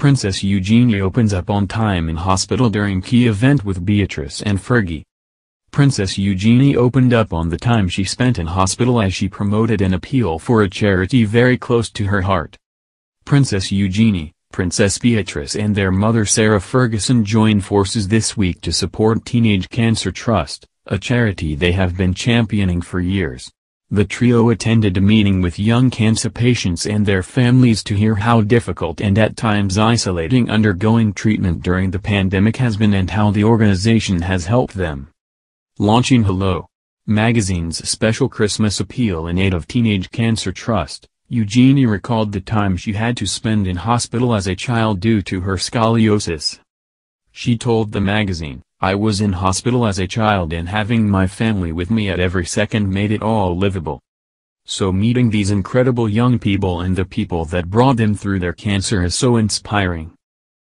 Princess Eugenie opens up on time in hospital during key event with Beatrice and Fergie. Princess Eugenie opened up on the time she spent in hospital as she promoted an appeal for a charity very close to her heart. Princess Eugenie, Princess Beatrice and their mother Sarah Ferguson joined forces this week to support Teenage Cancer Trust, a charity they have been championing for years. The trio attended a meeting with young cancer patients and their families to hear how difficult and at times isolating undergoing treatment during the pandemic has been and how the organization has helped them. Launching Hello! Magazine's special Christmas appeal in aid of Teenage Cancer Trust, Eugenie recalled the time she had to spend in hospital as a child due to her scoliosis. She told the magazine, I was in hospital as a child and having my family with me at every second made it all livable. So meeting these incredible young people and the people that brought them through their cancer is so inspiring.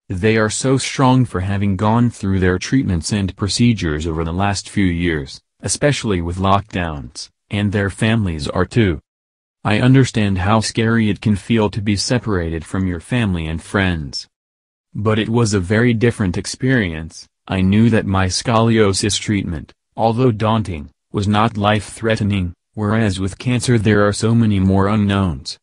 They are so strong for having gone through their treatments and procedures over the last few years, especially with lockdowns, and their families are too. I understand how scary it can feel to be separated from your family and friends. But it was a very different experience, I knew that my scoliosis treatment, although daunting, was not life-threatening, whereas with cancer there are so many more unknowns.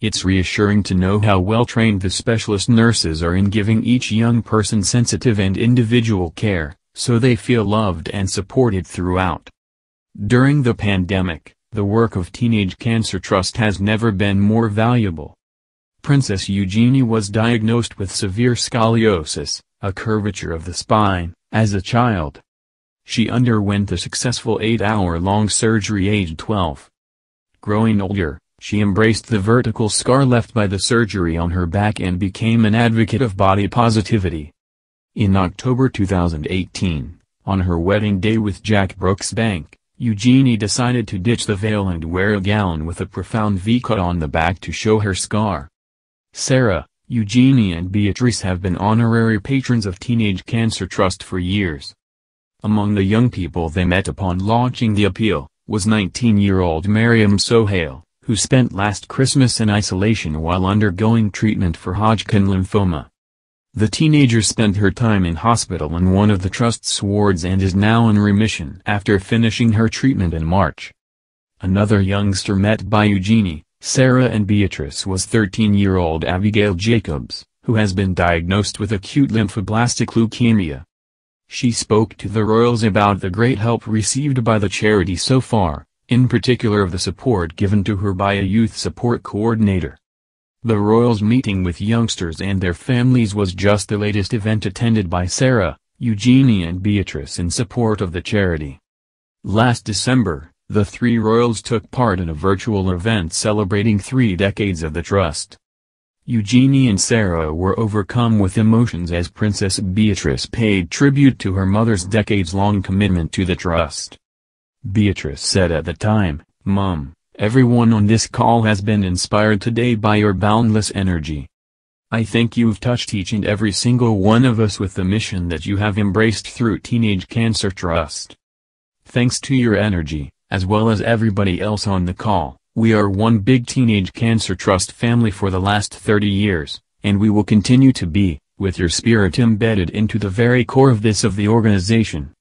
It's reassuring to know how well-trained the specialist nurses are in giving each young person sensitive and individual care, so they feel loved and supported throughout. During the pandemic, the work of Teenage Cancer Trust has never been more valuable. Princess Eugenie was diagnosed with severe scoliosis, a curvature of the spine, as a child. She underwent a successful eight-hour-long surgery aged 12. Growing older, she embraced the vertical scar left by the surgery on her back and became an advocate of body positivity. In October 2018, on her wedding day with Jack Brooksbank, Eugenie decided to ditch the veil and wear a gown with a profound V-cut on the back to show her scar. Sarah, Eugenie and Beatrice have been honorary patrons of Teenage Cancer Trust for years. Among the young people they met upon launching the appeal, was 19-year-old Mariam Sohail, who spent last Christmas in isolation while undergoing treatment for Hodgkin lymphoma. The teenager spent her time in hospital in one of the trust's wards and is now in remission after finishing her treatment in March. Another youngster met by Eugenie, Sarah and Beatrice was 13-year-old Abigail Jacobs, who has been diagnosed with acute lymphoblastic leukemia. She spoke to the Royals about the great help received by the charity so far, in particular of the support given to her by a youth support coordinator. The Royals meeting with youngsters and their families was just the latest event attended by Sarah, Eugenie and Beatrice in support of the charity. Last December, the three royals took part in a virtual event celebrating three decades of the trust. Eugenie and Sarah were overcome with emotions as Princess Beatrice paid tribute to her mother's decades-long commitment to the trust. Beatrice said at the time, Mom, everyone on this call has been inspired today by your boundless energy. I think you've touched each and every single one of us with the mission that you have embraced through Teenage Cancer Trust. Thanks to your energy, as well as everybody else on the call, we are one big Teenage Cancer Trust family for the last 30 years, and we will continue to be, with your spirit embedded into the very core of this of the organization.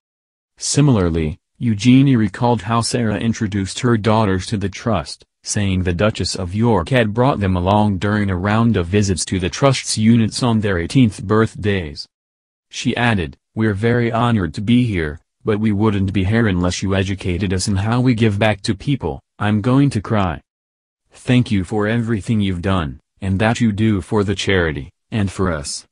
Similarly, Eugenie recalled how Sarah introduced her daughters to the trust, saying the Duchess of York had brought them along during a round of visits to the trust's units on their 18th birthdays. She added, We're very honored to be here, but we wouldn't be here unless you educated us in how we give back to people, I'm going to cry. Thank you for everything you've done, and that you do for the charity, and for us.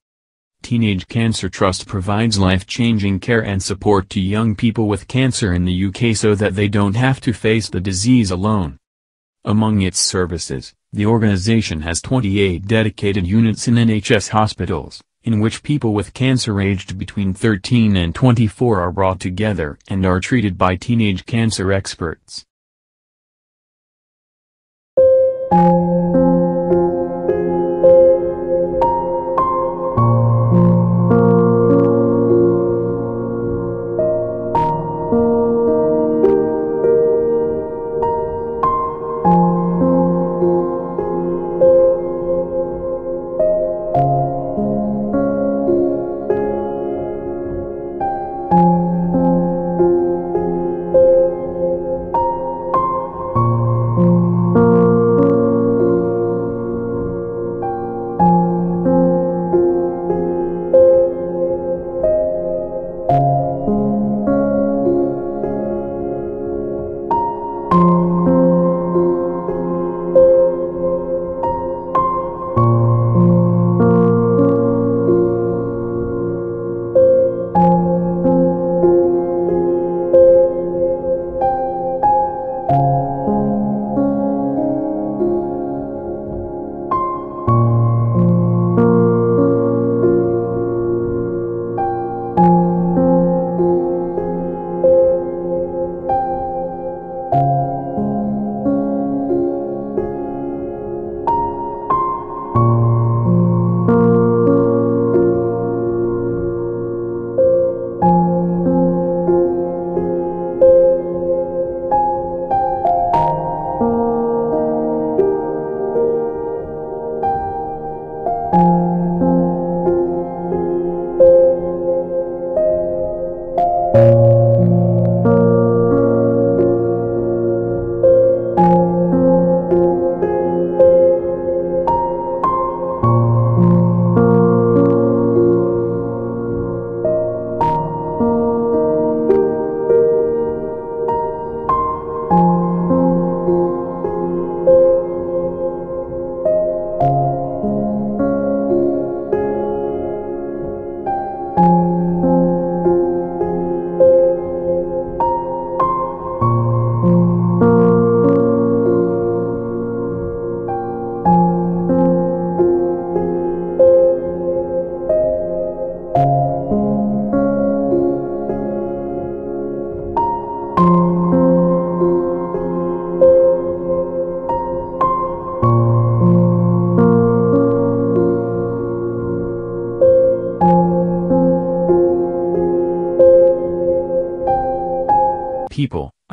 Teenage Cancer Trust provides life-changing care and support to young people with cancer in the UK so that they don't have to face the disease alone. Among its services, the organization has 28 dedicated units in NHS hospitals, in which people with cancer aged between 13 and 24 are brought together and are treated by teenage cancer experts.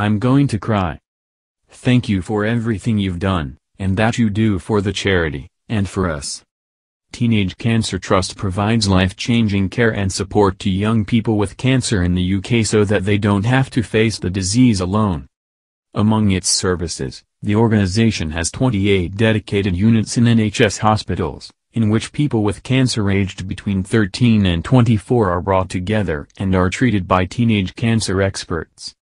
I'm going to cry. Thank you for everything you've done, and that you do for the charity, and for us. Teenage Cancer Trust provides life-changing care and support to young people with cancer in the UK so that they don't have to face the disease alone. Among its services, the organization has 28 dedicated units in NHS hospitals, in which people with cancer aged between 13 and 24 are brought together and are treated by teenage cancer experts.